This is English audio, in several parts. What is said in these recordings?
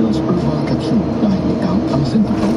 Influence provocative by the camp and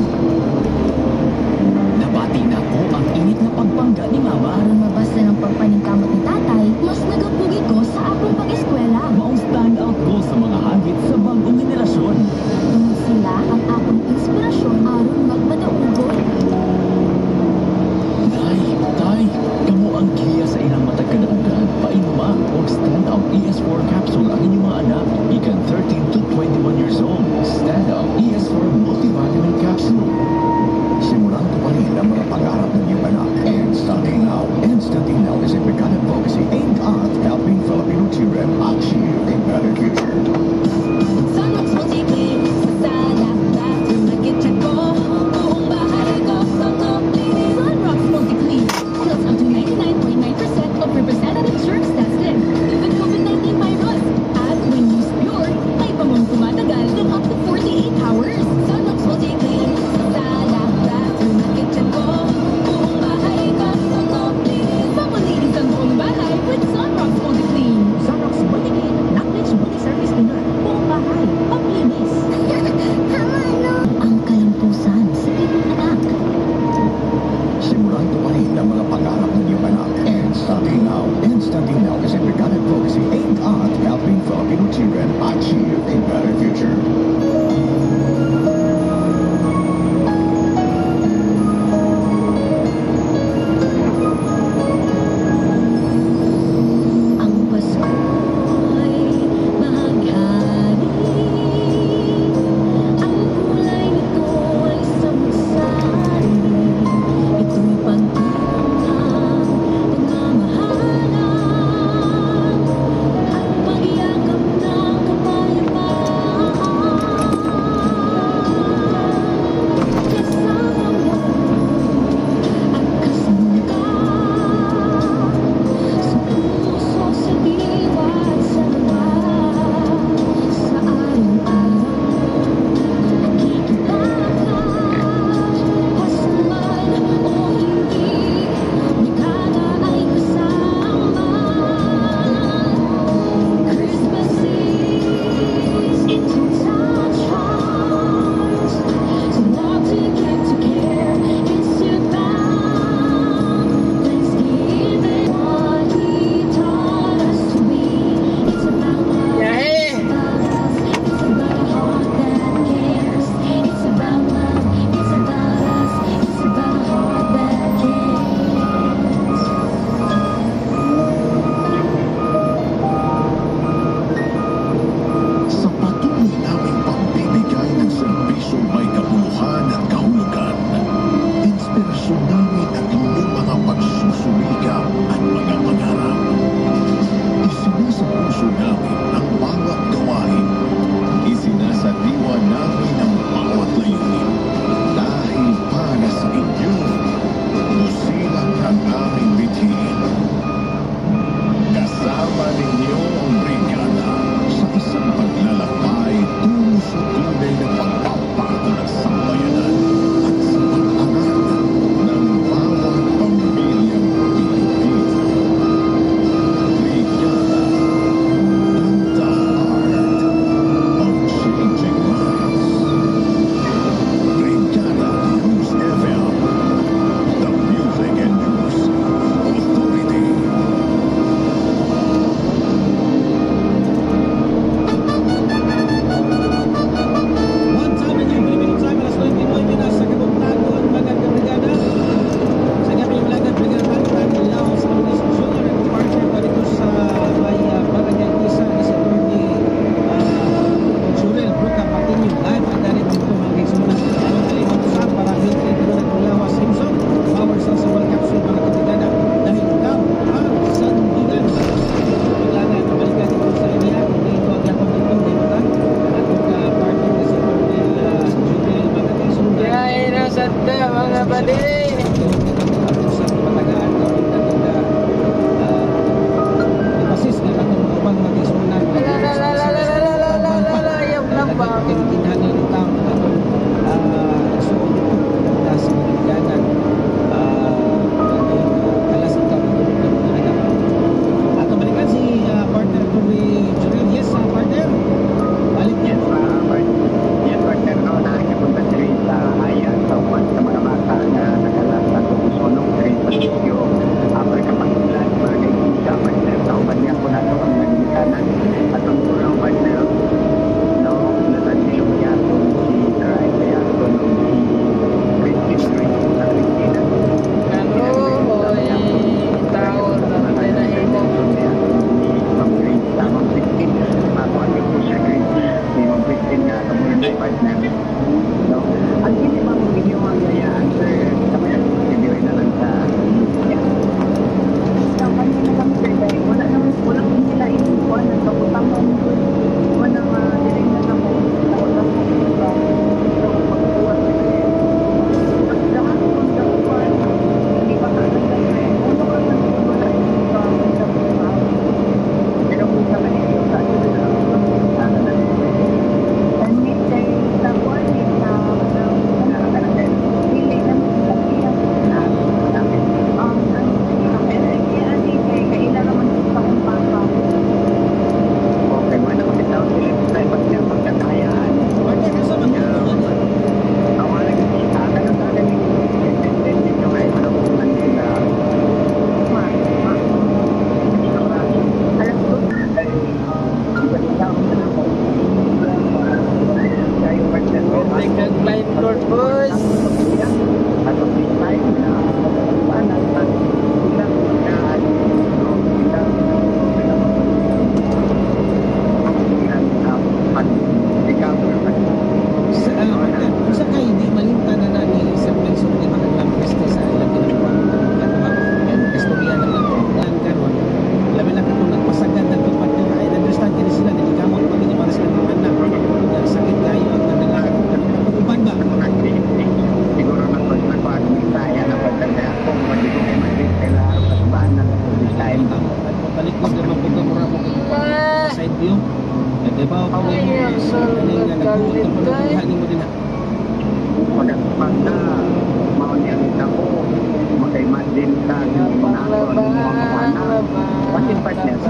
Thank you. Pasin partners.